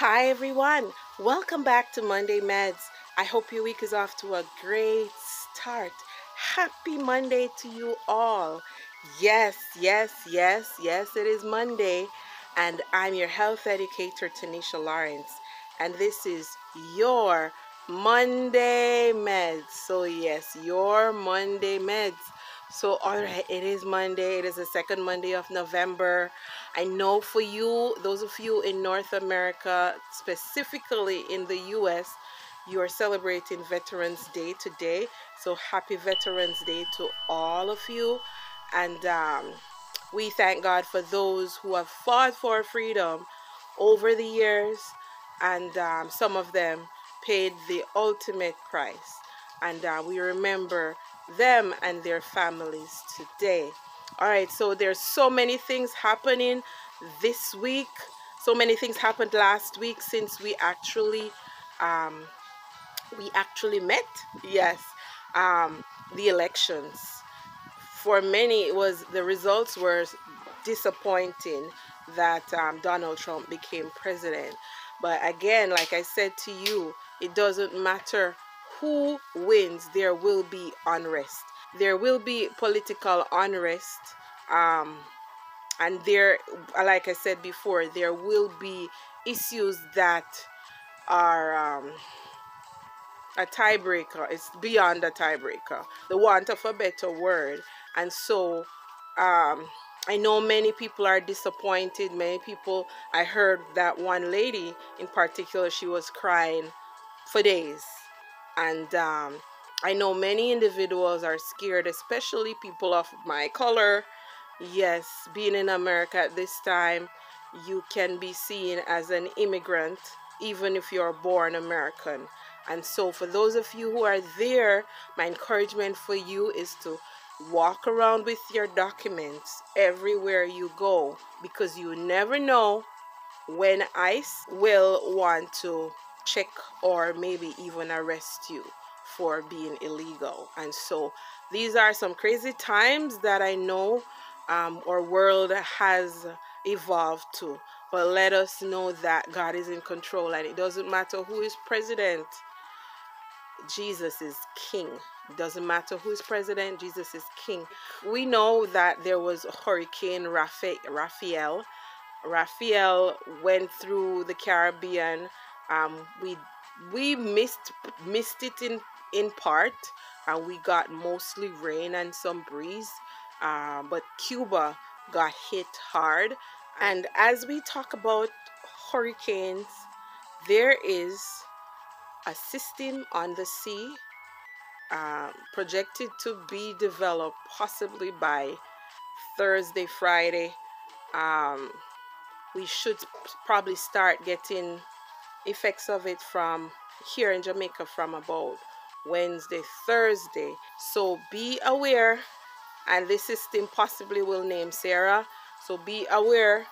Hi everyone, welcome back to Monday Medz. I hope your week is off to a great start. Happy Monday to you all. Yes, yes, yes, yes, it is Monday, and I'm your health educator, Tanisha Lawrence, and this is your Monday Medz. So, yes, your Monday Medz. So, all right, it is Monday. It is the second Monday of November. I know for you, those of you in North America, specifically in the US, you are celebrating Veterans Day today. So, happy Veterans Day to all of you. And um, we thank God for those who have fought for freedom over the years, and um, some of them paid the ultimate price. And uh, we remember them and their families today. All right, so there's so many things happening this week. So many things happened last week since we actually um, we actually met. Yes, um, the elections. For many, it was the results were disappointing that um, Donald Trump became president. But again, like I said to you, it doesn't matter who wins, there will be unrest. There will be political unrest. Um, and there, like I said before, there will be issues that are um, a tiebreaker. It's beyond a tiebreaker. The want of a better word. And so, um, I know many people are disappointed. Many people, I heard that one lady in particular, she was crying for days. And um, I know many individuals are scared, especially people of my color. Yes, being in America at this time, you can be seen as an immigrant, even if you're born American. And so, for those of you who are there, my encouragement for you is to walk around with your documents everywhere you go because you never know when ICE will want to check or maybe even arrest you for being illegal. And so these are some crazy times that I know um, our world has evolved to. But let us know that God is in control and it doesn't matter who is president. Jesus is king. Doesn't matter who is president, Jesus is king. We know that there was Hurricane Rafael. Rafael went through the Caribbean um, we we missed missed it in in part and we got mostly rain and some breeze uh, but Cuba got hit hard. And as we talk about hurricanes there is a system on the sea uh, projected to be developed possibly by Thursday Friday. Um, we should probably start getting effects of it from here in Jamaica from about Wednesday, Thursday. So be aware, and this system possibly will name Sara. So be aware,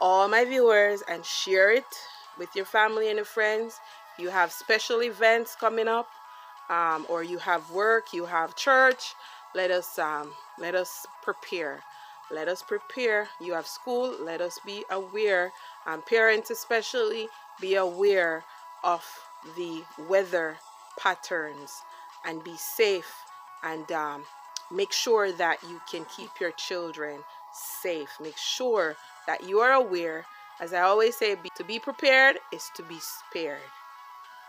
all my viewers, and share it with your family and your friends. You have special events coming up, um, or you have work, you have church. Let us um, let us prepare. Let us prepare. You have school. Let us be aware. And parents especially be aware of the weather patterns and be safe and um, make sure that you can keep your children safe. Make sure that you are aware. As I always say, be, to be prepared is to be spared.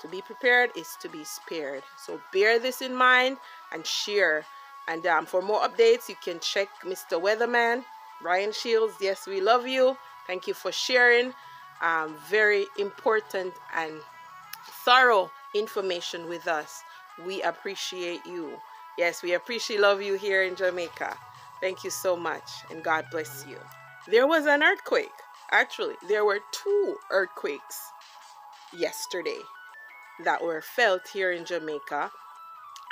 To be prepared is to be spared. So bear this in mind and share. And um, for more updates, you can check Mr. Weatherman, Ryan Shields. Yes, we love you. Thank you for sharing um, very important and thorough information with us. We appreciate you. Yes, we appreciate love you here in Jamaica. Thank you so much and God bless you. There was an earthquake. Actually, there were two earthquakes yesterday that were felt here in Jamaica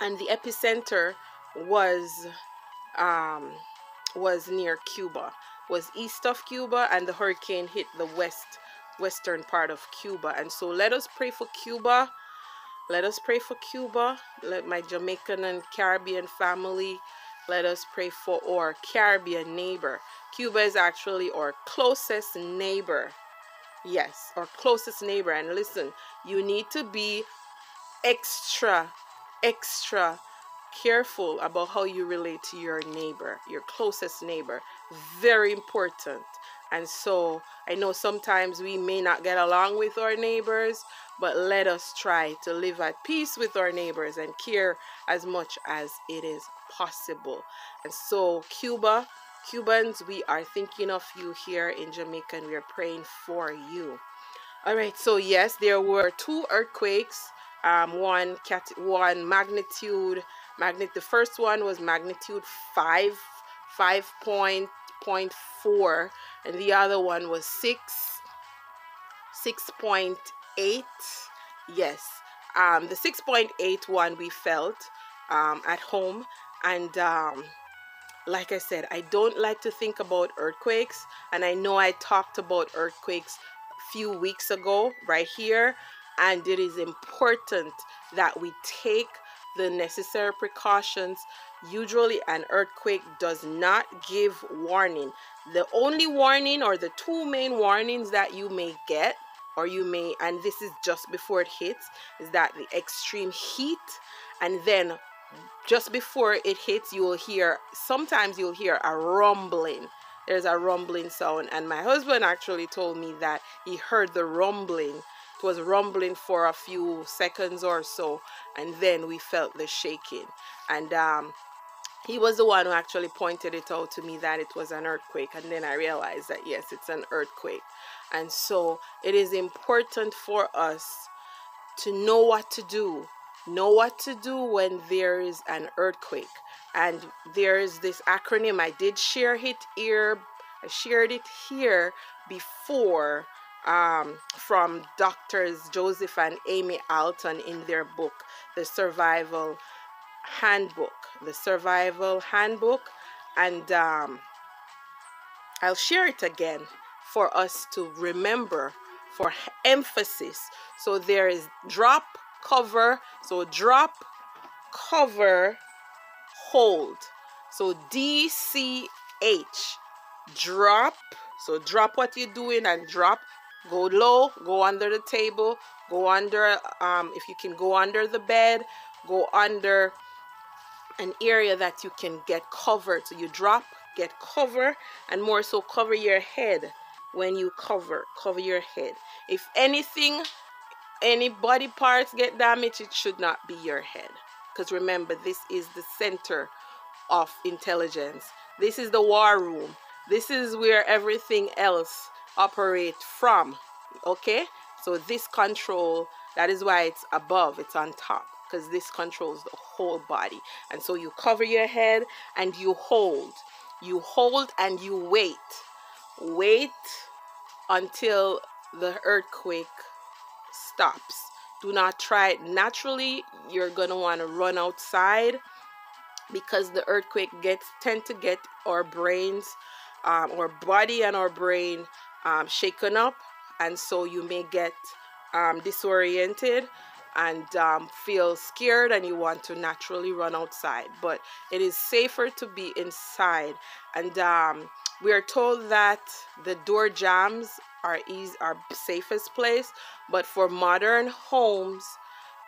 and the epicenter was um, was near Cuba was east of Cuba and the hurricane hit the west western part of Cuba. And so let us pray for Cuba. Let us pray for Cuba. Let my Jamaican and Caribbean family. Let us pray for our Caribbean neighbor. Cuba is actually our closest neighbor. Yes, our closest neighbor. And listen, you need to be extra, extra careful about how you relate to your neighbor, your closest neighbor. Very important. And so I know sometimes we may not get along with our neighbors, but let us try to live at peace with our neighbors and care as much as it is possible. And so, Cuba, Cubans, we are thinking of you here in Jamaica and we are praying for you. All right, so yes, there were two earthquakes. Um, one cat, one magnitude, magnet. The first one was magnitude five, five point point four, and the other one was six, six point eight. Yes, um, the six point eight one we felt um, at home, and um, like I said, I don't like to think about earthquakes, and I know I talked about earthquakes a few weeks ago right here, and it is important that we take the necessary precautions. Usually, an earthquake does not give warning. The only warning, or the two main warnings that you may get, or you may, and this is just before it hits, is that the extreme heat, and then just before it hits you will hear sometimes you'll hear a rumbling there's a rumbling sound and my husband actually told me that he heard the rumbling it was rumbling for a few seconds or so and then we felt the shaking and um, he was the one who actually pointed it out to me that it was an earthquake and then i realized that yes it's an earthquake and so it is important for us to know what to do know what to do when there is an earthquake. And there is this acronym. I did share it here. I shared it here before um, from doctors Joseph and Amy Alton in their book, The Survival Handbook. The Survival Handbook. And um, I'll share it again for us to remember for emphasis. So there is drop, cover so drop cover hold so dch drop so drop what you're doing and drop go low go under the table go under um, if you can go under the bed go under an area that you can get covered so you drop get cover and more so cover your head when you cover cover your head if anything any body parts get damaged, it should not be your head. Because remember, this is the center of intelligence. This is the war room. This is where everything else operates from. Okay? So this control, that is why it's above, it's on top. Because this controls the whole body. And so you cover your head and you hold. You hold and you wait. Wait until the earthquake stops. Do not try it naturally. You're going to want to run outside because the earthquake gets tend to get our brains, um, our body and our brain um, shaken up. And so you may get um, disoriented and um, feel scared and you want to naturally run outside but it is safer to be inside and um, we are told that the door jambs are easy, our safest place. But for modern homes,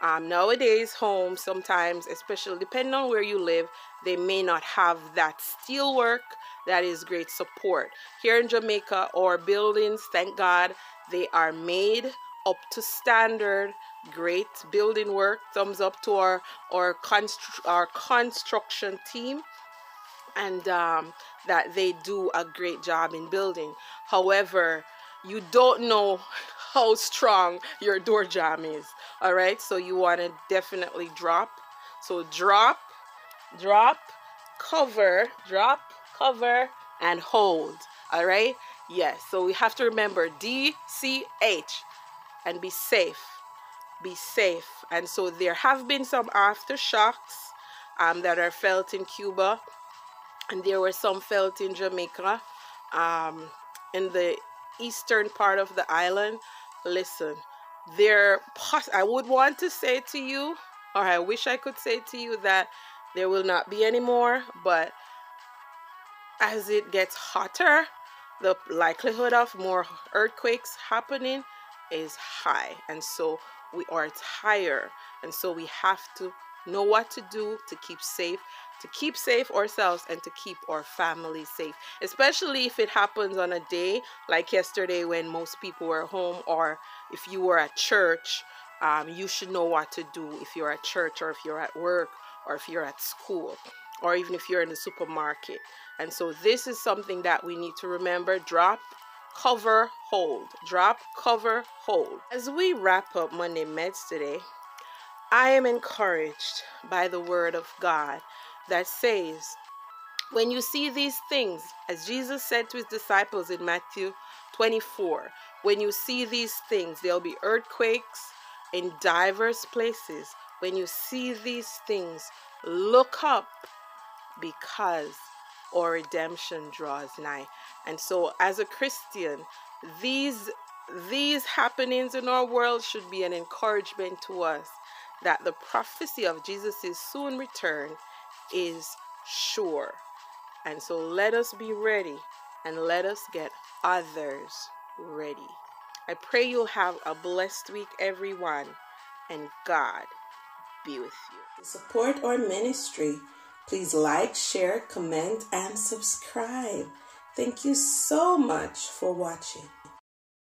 um, nowadays homes sometimes, especially depending on where you live, they may not have that steel work that is great support. Here in Jamaica, our buildings, thank God, they are made up to standard great building work thumbs up to our our, constr our construction team and um, that they do a great job in building. However, you don't know how strong your door jamb is. All right, so you want to definitely drop. So drop, drop, cover, drop, cover, and hold. All right, yes. So we have to remember D C H and be safe. Be safe. And so there have been some aftershocks um, that are felt in Cuba and there were some felt in Jamaica um, in the eastern part of the island listen there I would want to say to you or I wish I could say to you that there will not be any more but as it gets hotter the likelihood of more earthquakes happening is high. And so we are higher and so we have to know what to do to keep safe to keep safe ourselves and to keep our family safe especially if it happens on a day like yesterday when most people were home or if you were at church. Um, you should know what to do if you're at church or if you're at work or if you're at school or even if you're in the supermarket and so this is something that we need to remember. Drop cover hold. Drop cover hold. As we wrap up monday medz today i am encouraged by the word of god that says, When you see these things, as Jesus said to his disciples in Matthew 24, when you see these things, there'll be earthquakes in diverse places. When you see these things, look up because our redemption draws nigh. And so, as a Christian, these these happenings in our world should be an encouragement to us that the prophecy of Jesus' soon return is sure. And so let us be ready and let us get others ready. I pray you'll have a blessed week, everyone, and God be with you. Support our ministry, please like, share, comment, and subscribe. Thank you so much for watching.